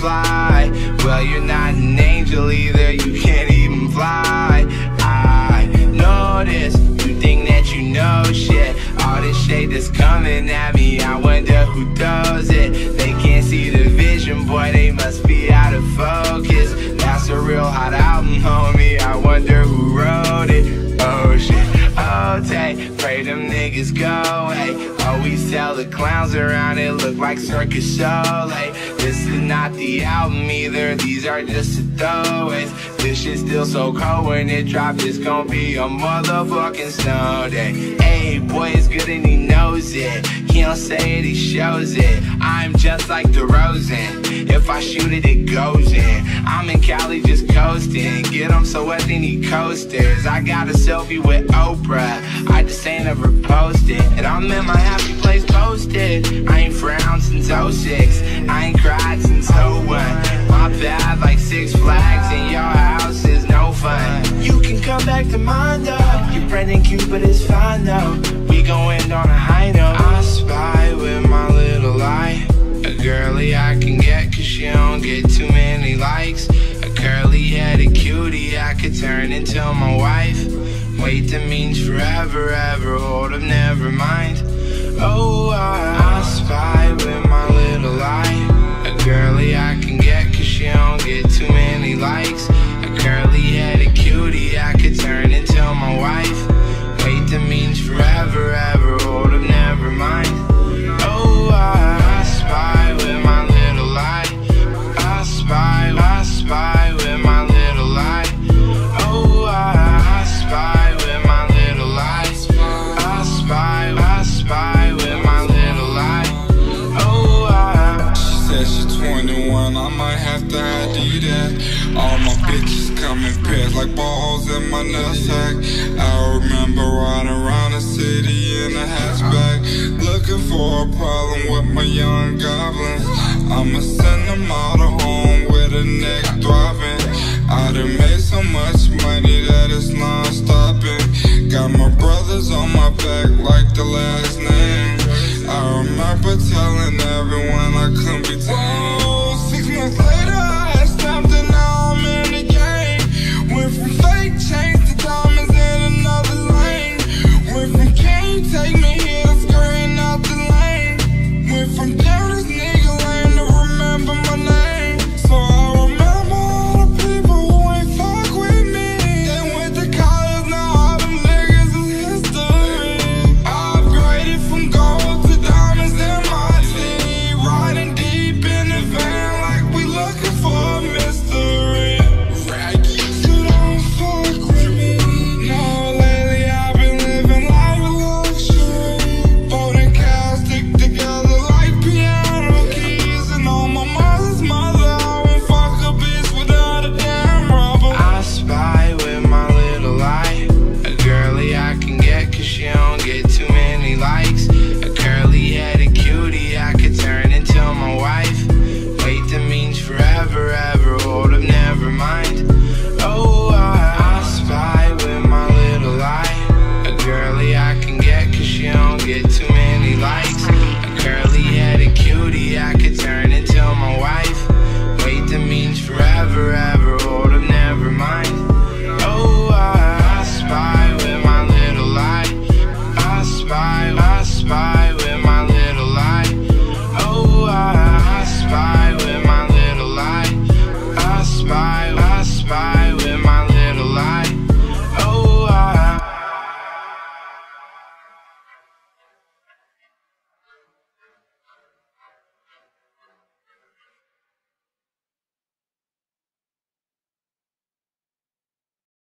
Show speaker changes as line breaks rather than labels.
fly. Well, you're not an angel either, you can't even fly. I this, you think that you know shit. All this shade that's coming at me, I wonder who does niggas go away. Always tell the clowns around it look like circus show. Like, this is not the album either. These are just the throwaways. This shit's still so cold when it drops. It's gonna be a motherfucking snow day. Hey, boy, it's good and he knows it. He don't say it, he shows it. I'm just like DeRozan. If I shoot it, it goes in. I'm in Cali just coasting. Get him so wet, then he coasters. I got a selfie with Oprah. Six Flags in your house is no fun. You can come back to mine though. Your Brendan Cupid is fine though. We gon' end on a high note. I spy with my little eye. A girly I can get cause she don't get too many likes. A curly headed cutie I could turn into my wife. Wait, that means forever, ever. Hold up, never mind. Oh, I, I spy
21, I might have to ID that. All my bitches coming in pairs like balls in my nutsack. I remember riding around the city in a hatchback, looking for a problem with my young goblins. I'ma send them all to home with a neck throbbing. I done made so much money that it's non-stopping. Got my brothers on my back like the last name. I remember telling goodbye.